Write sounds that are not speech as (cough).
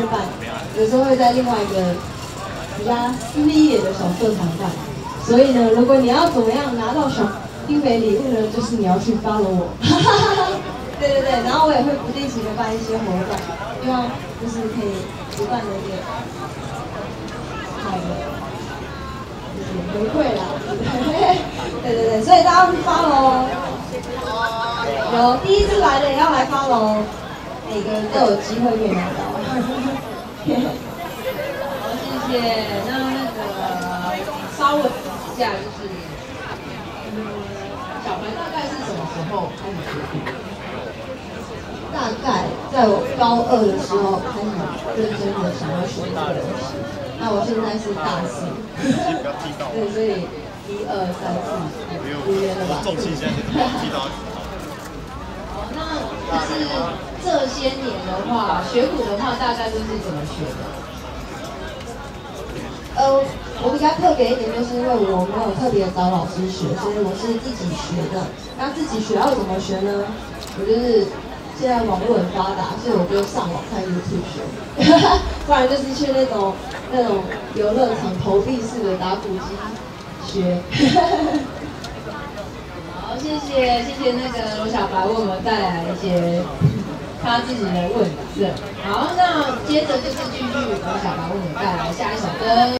会办，有时候会在另外一个比较私密一点的小社团办。所以呢，如果你要怎么样拿到小丁美礼物呢，就是你要去 follow 我。(laughs) 对对对，然后我也会不定期的办一些活动，希望就是可以不断的给好的就是回馈啦，(laughs) 对对？对，所以大家去 follow 哦。有第一次来的也要来 follow，每个人都有机会可以拿到。好，谢谢。那那个稍微一下，就是嗯，小白大概是什么时候开始学鼓？大概在我高二的时候开始认真的想要学这个东西，那我现在是大四，对，所以一二三四五年了吧？重气现在踢到。好，那就是这 (laughs) 些年的话，学鼓的话大概都是怎么学的？呃，我比较特别一点，就是因为我没有特别找老师学，所以我是自己学的。那自己学要怎么学呢？我就是现在网络很发达，所以我就上网看 YouTube 学，(laughs) 不然就是去那种那种游乐场投币式的打鼓机学。(laughs) 好，谢谢谢谢那个罗小白为我们带来一些他自己的问题。好，那接着就是继续我小白为我们带来下一首歌。